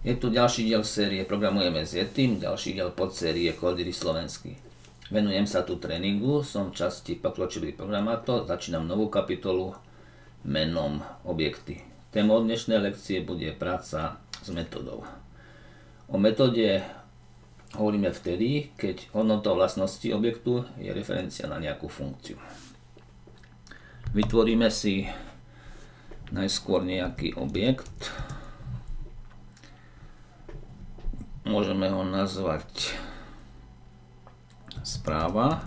Je tu ďalší diel série Programujeme s Yetim, ďalší diel podsérie Kódy slovensky. Venujem sa tu tréningu, som v časti pokročilý programátor, začínam novú kapitolu menom objekty. Témou dnešnej lekcie bude práca s metodou. O metóde hovoríme vtedy, keď hodnota vlastnosti objektu je referencia na nejakú funkciu. Vytvoríme si najskôr nejaký objekt, môžeme ho nazvať správa.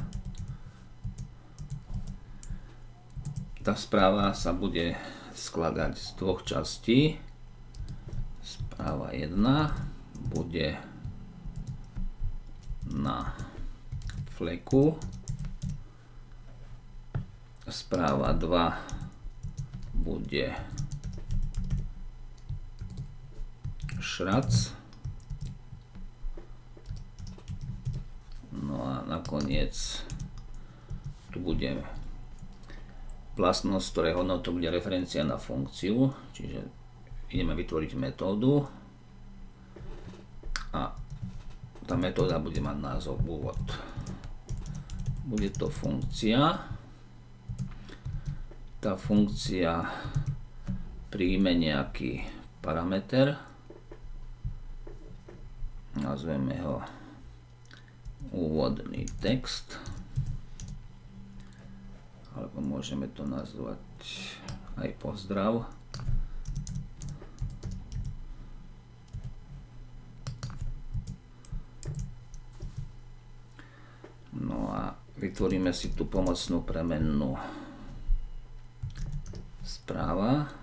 Tá správa sa bude skladať z dvoch častí. Správa 1 bude na fleku. Správa 2 bude šrac. Nakoniec tu bude vlastnosť, ktorej hodnotou bude referencia na funkciu, čiže ideme vytvoriť metódu a tá metóda bude mať názov úvod. Bude to funkcia. Tá funkcia príjme nejaký parameter. Nazveme ho úvodný text. Alebo môžeme to nazvať aj pozdrav. No a vytvoríme si tú pomocnú premennú správa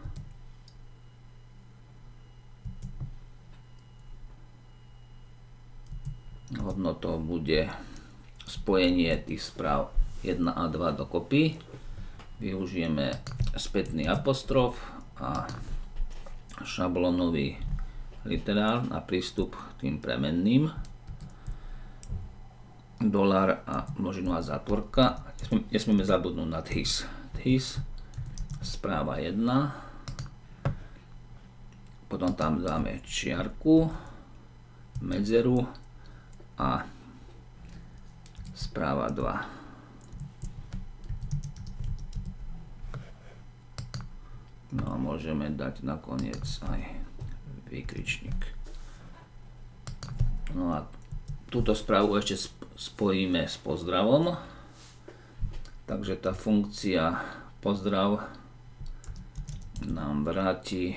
hodnotou bude spojenie tých správ 1 a 2 dokopy. Využijeme spätný apostrof a šablónový literál na prístup k tým premenným. Dolar a množinová zátvorka. Nesmieme zabudnúť na his. His, správa 1. Potom tam dáme čiarku, medzeru a správa 2. No a môžeme dať nakoniec aj výkričník. No a túto správu ešte spojíme s pozdravom. Takže tá funkcia pozdrav nám vráti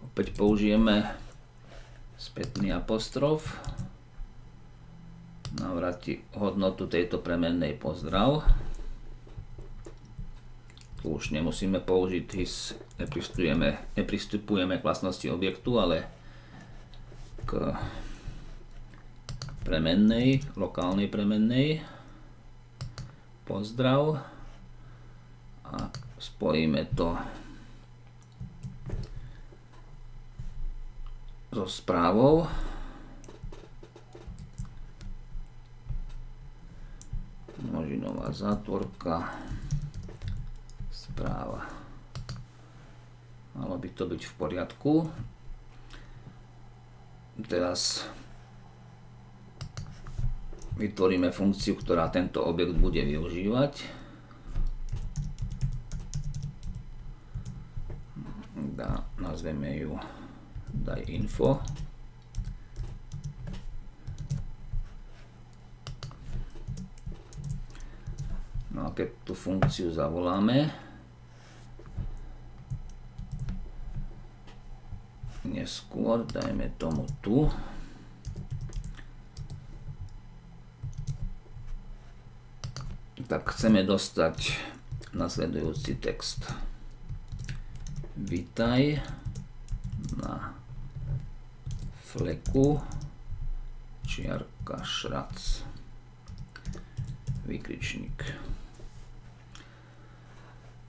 opäť použijeme spätný apostrof. Navráti hodnotu tejto premennej pozdrav. Tu už nemusíme použiť his nepristupujeme, k vlastnosti objektu ale k premennej, lokálnej premennej. Pozdrav. A spojíme to so správou. Množinová zátvorka, správa. Malo by to byť v poriadku. Teraz vytvoríme funkciu, ktorá tento objekt bude využívať. Dá, nazveme ju daj info. No a keď tú funkciu zavoláme, neskôr dajme tomu tu, tak chceme dostať nasledujúci text. Vítaj na fleku. Čiarka šrac. Vykričník.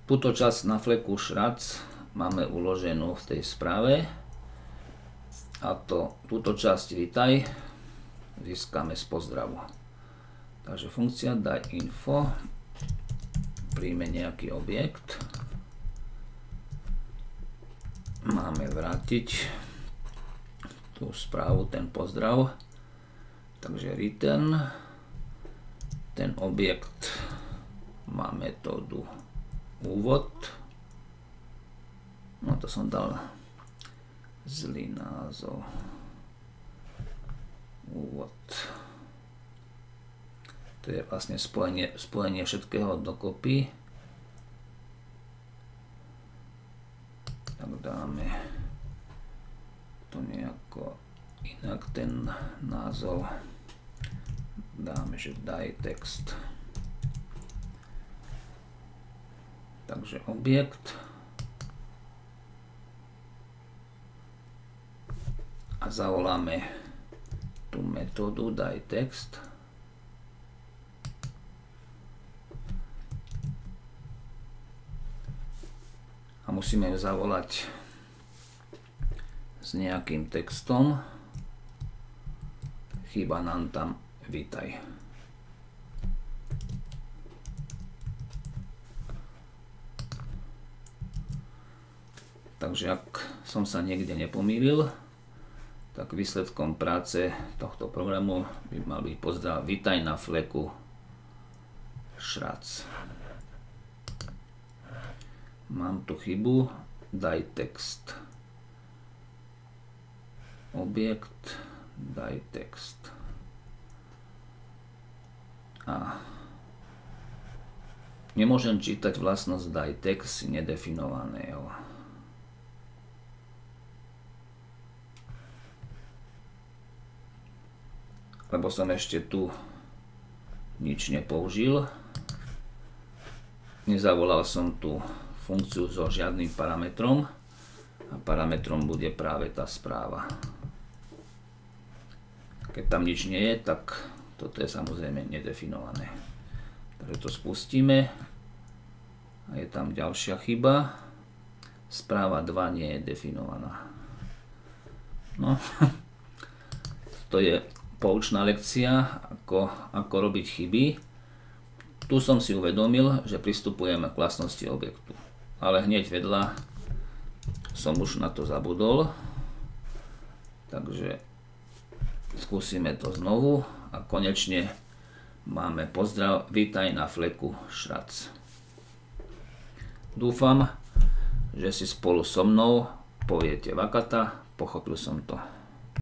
Túto časť na fleku šrac máme uloženú v tej správe. A to, túto časť vítaj. Získame z pozdravu. Takže funkcia daj info. Príjme nejaký objekt. Máme vrátiť tú správu, ten pozdrav. Takže return, ten objekt má metódu úvod. No to som dal zlý názov. Úvod. To je vlastne spojenie, spojenie všetkého dokopy. Tak dáme to nejako inak ten názov. Dáme, že daj text. Takže objekt. A zavoláme tú metódu daj text. A musíme ju zavolať s nejakým textom. Chýba nám tam vítaj. Takže ak som sa niekde nepomýlil, tak výsledkom práce tohto programu by mal byť pozdrav Vítaj na fleku Šrac. Mám tu chybu, daj text. Objekt, daj text. A nemôžem čítať vlastnosť daj text nedefinovaného. lebo som ešte tu nič nepoužil. Nezavolal som tu funkciu so žiadnym parametrom a parametrom bude práve tá správa. Keď tam nič nie je, tak toto je samozrejme nedefinované. Takže to spustíme a je tam ďalšia chyba. Správa 2 nie je definovaná. No, to je poučná lekcia, ako, ako robiť chyby. Tu som si uvedomil, že pristupujem k vlastnosti objektu. Ale hneď vedľa som už na to zabudol. Takže skúsime to znovu a konečne máme pozdrav, vítaj na fleku Šrac. Dúfam, že si spolu so mnou poviete vakata, pochopil som to.